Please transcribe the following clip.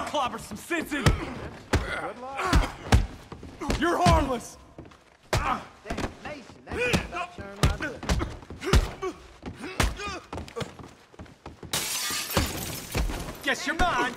fucking clobber some sense in you. You're harmless. Guess you're mine.